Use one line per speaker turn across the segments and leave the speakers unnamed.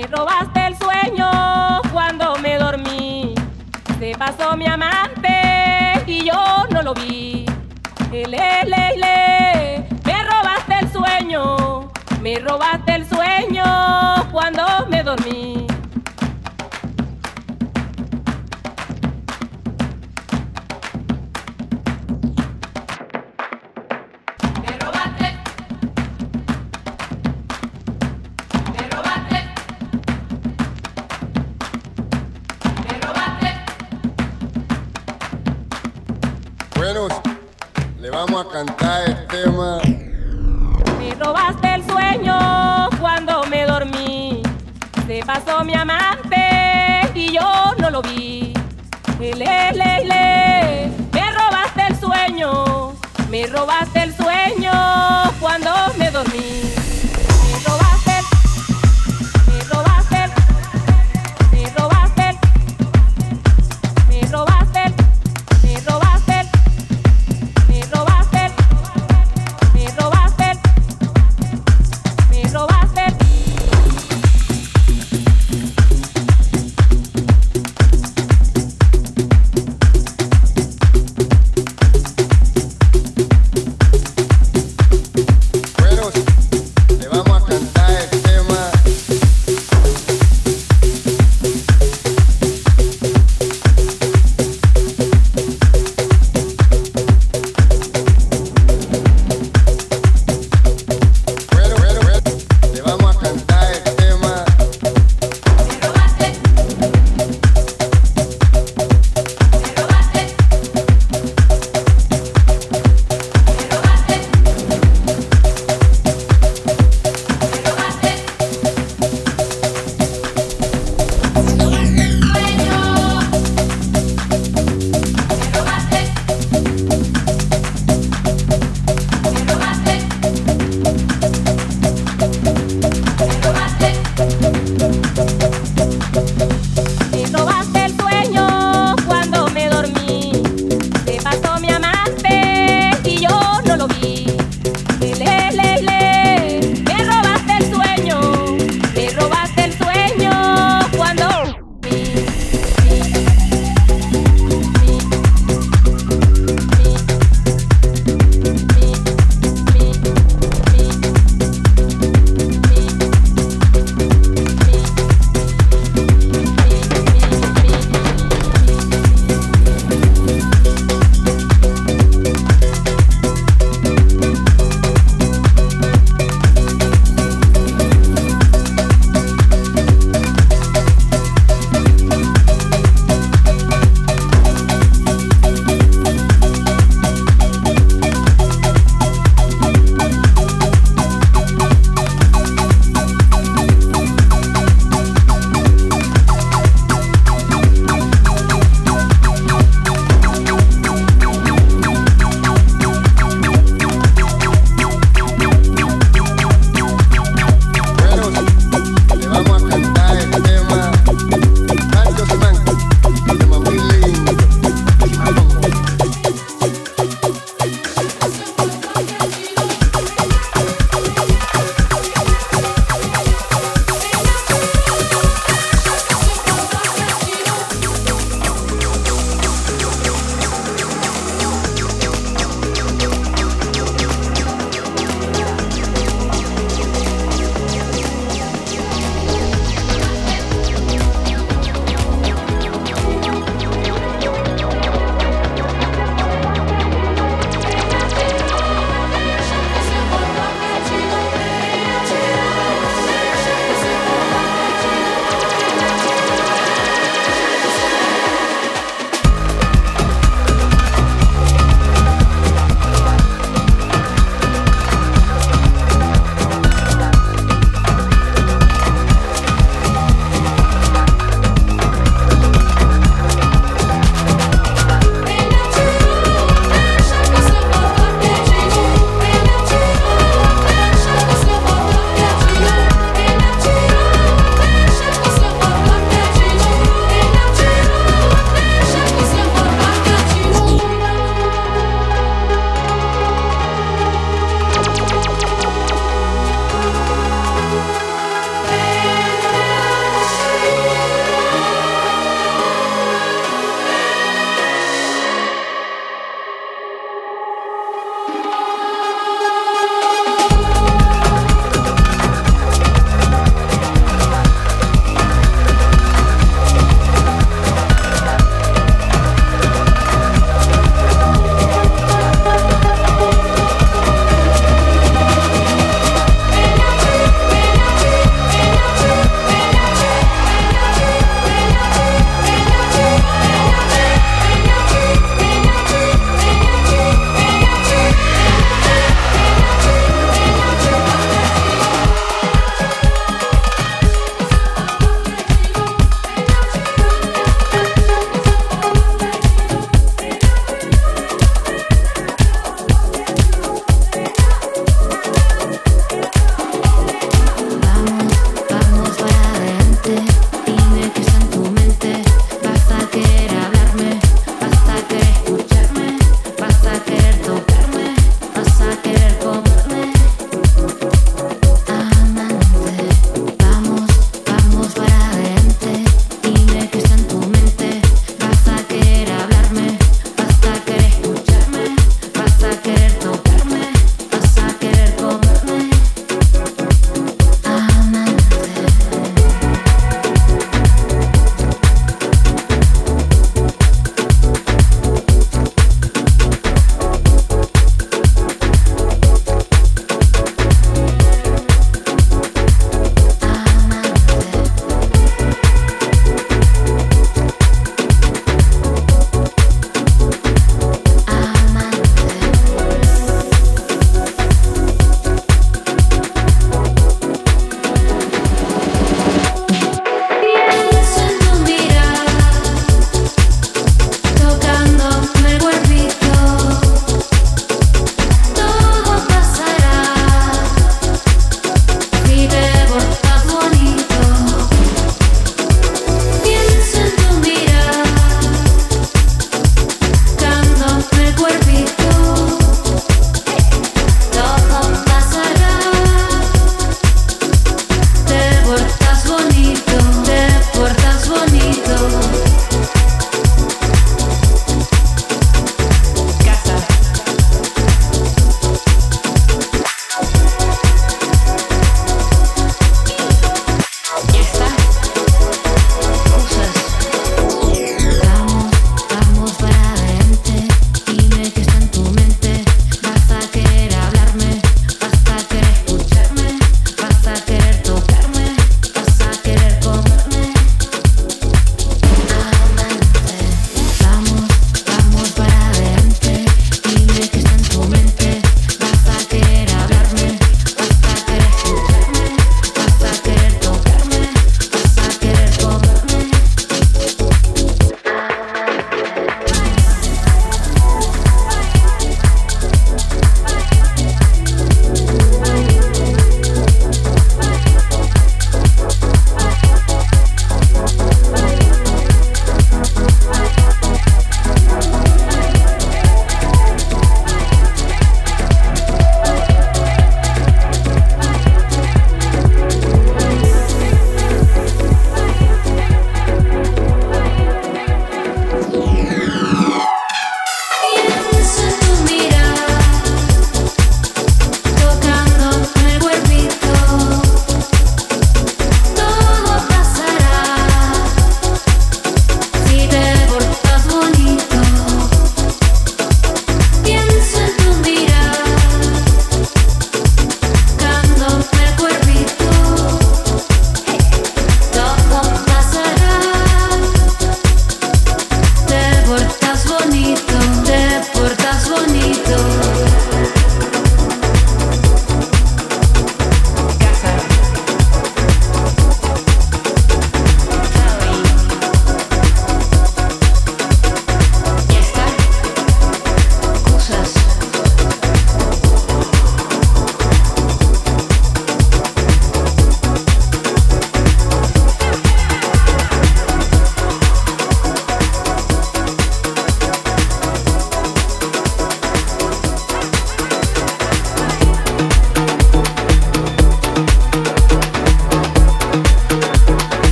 Me robaste el sueño cuando me dormí. Se pasó mi amante y yo no lo vi. Eh, le, le,
le,
me robaste el sueño, me robaste.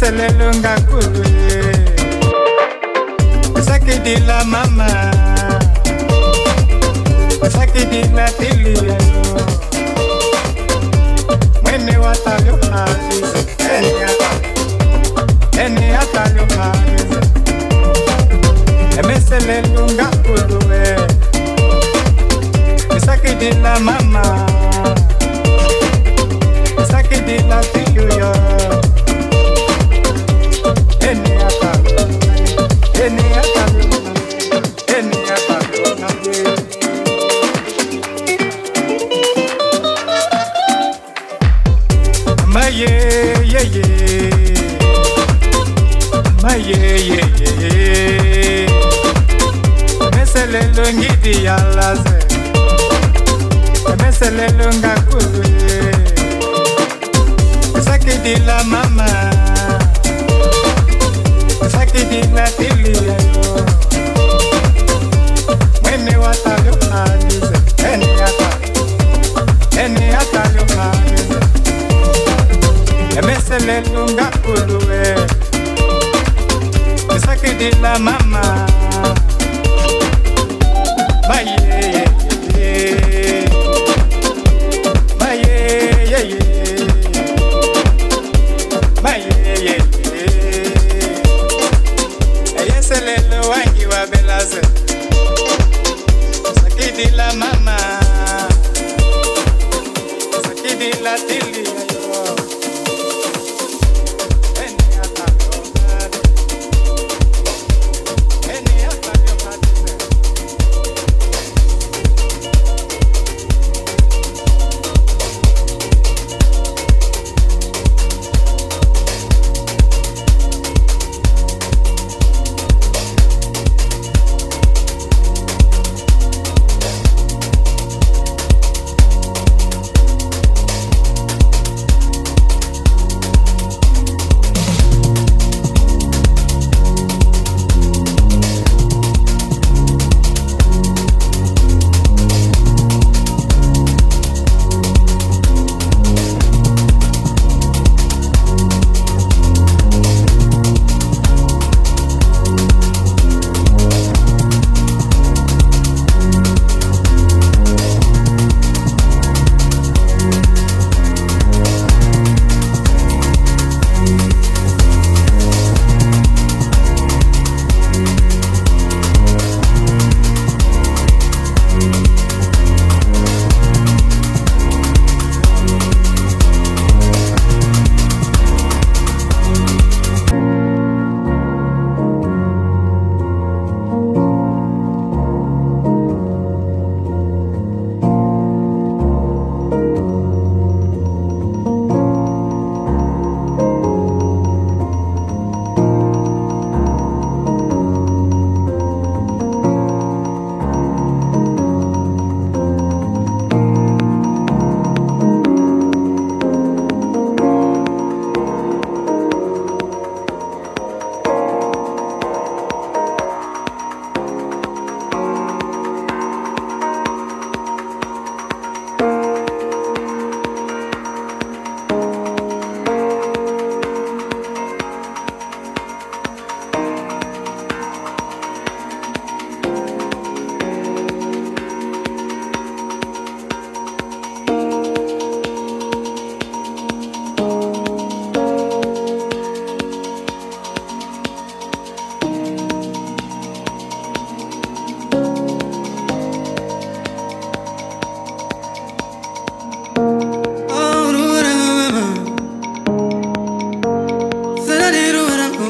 Meselelo ngakulwe. Sakidila mama. Sakidila tilia yo Mwene watalio haris Eni ata Eni atalio haris Emesele lunga kulue Sakidila mama. Sakidila tilia elongidi ya laze emesele elonga kulu esakidila mama esakidila tiliye mwene watalumalize eni ata eni atalumalize emesele elonga kulu esakidila mama. Maye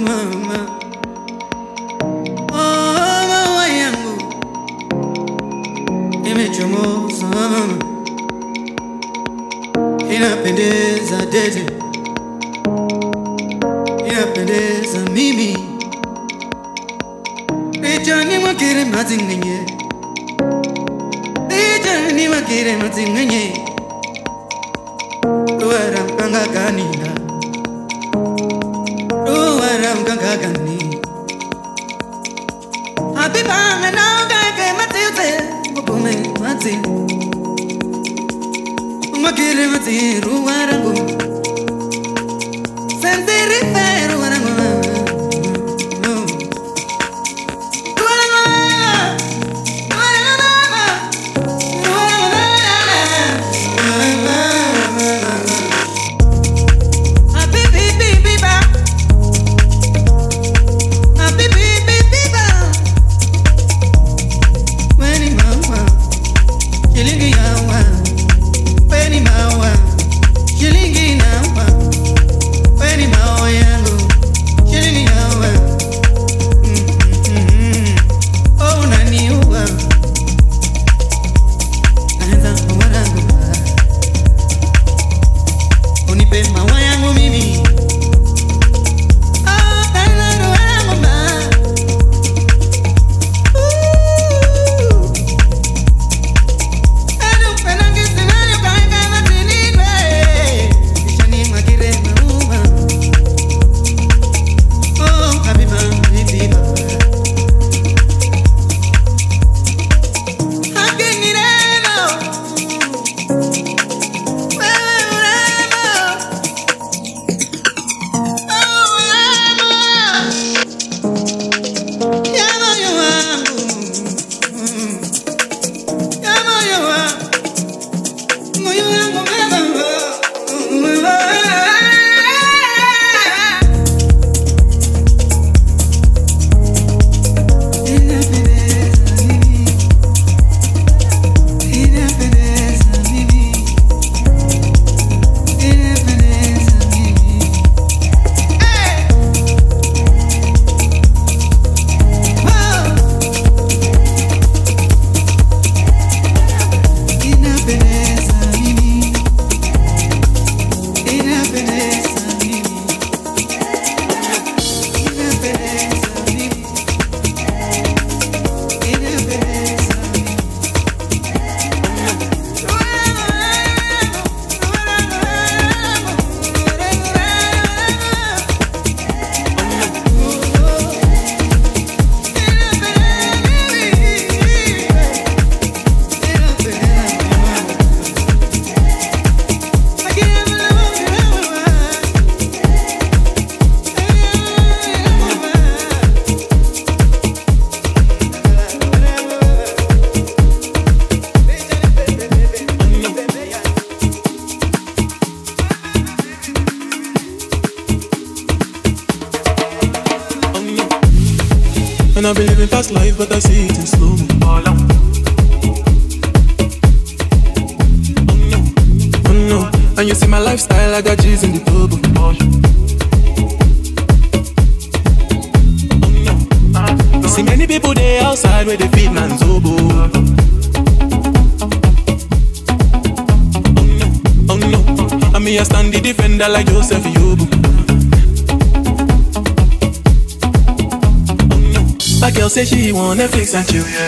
mama, oh mama yangu, imechomoza mama,
inapendeza dede, inapendeza mimi, pichani mwakire mazingenye, pichani mwakire mazingenye ti, maua yangu mimi.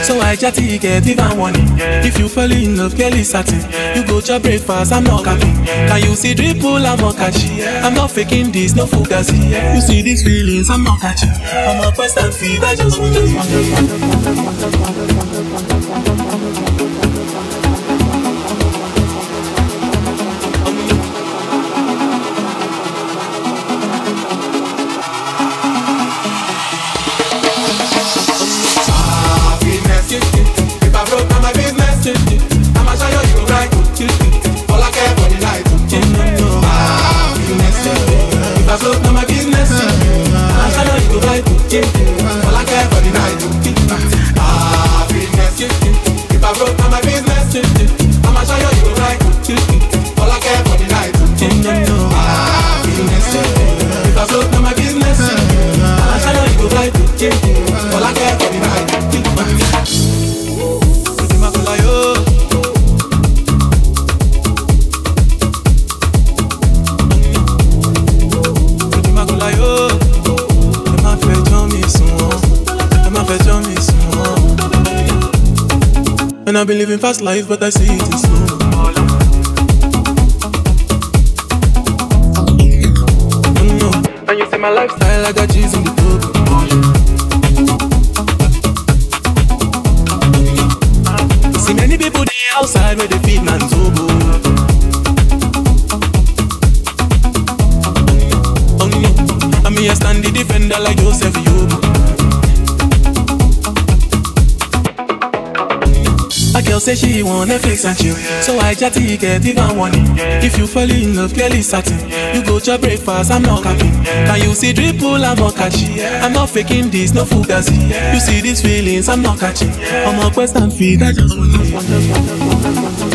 So I just get even warning. If you fall in love, Kelly satin. You go to breakfast, I'm not happy. Can you see dripple, I'm not catchy. I'm not faking this, no fugazi. You see these feelings, I'm not catchy. I'm a first and feed, I just want, just just. baby fast life, but I see it in slow. No, and you see my lifestyle, I got cheese in the book. See many people there outside where they feed man zobo. No, and me I stand the defender like Joseph say she want Netflix and chill, so I chat ticket even warning. If you fall in love, clearly certain. You go to breakfast, I'm not capping. Can you see dripple, I'm not catching. I'm not faking this, no fugazi. You see these feelings, I'm not catching. I'm a quest and feed, I just want